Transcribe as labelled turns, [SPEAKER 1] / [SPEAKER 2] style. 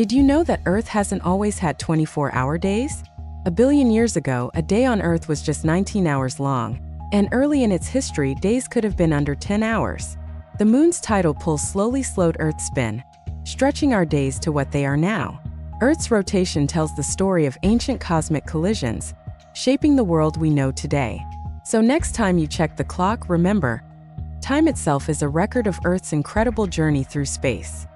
[SPEAKER 1] Did you know that Earth hasn't always had 24 hour days? A billion years ago, a day on Earth was just 19 hours long, and early in its history, days could have been under 10 hours. The moon's tidal pull slowly slowed Earth's spin, stretching our days to what they are now. Earth's rotation tells the story of ancient cosmic collisions, shaping the world we know today. So next time you check the clock, remember, time itself is a record of Earth's incredible journey through space.